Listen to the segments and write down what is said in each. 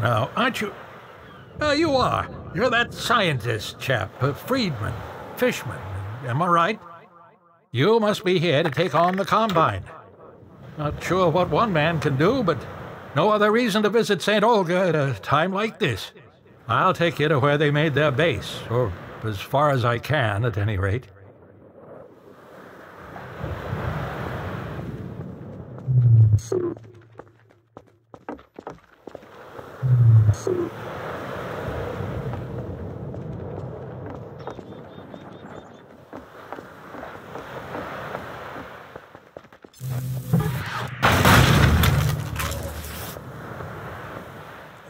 now. Aren't you. Uh, you are. You're that scientist chap, uh, Friedman, Fishman. Am I right? You must be here to take on the Combine. Not sure what one man can do, but no other reason to visit St. Olga at a time like this. I'll take you to where they made their base, or as far as I can, at any rate.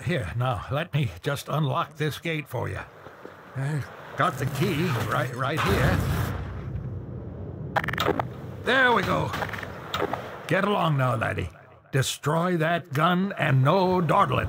Here, now, let me just unlock this gate for you. Uh, got the key right, right here. There we go. Get along now, laddie. Destroy that gun and no dawdling.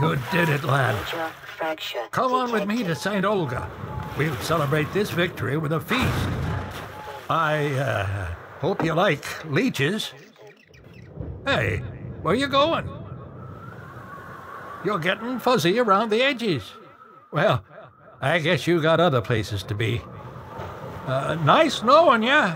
You did it, lad. Come on with me to. St. Olga. We'll celebrate this victory with a feast. I, uh, hope you like leeches. Hey, where you going? You're getting fuzzy around the edges. Well, I guess you got other places to be. Uh, nice knowing you.